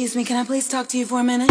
Excuse me, can I please talk to you for a minute?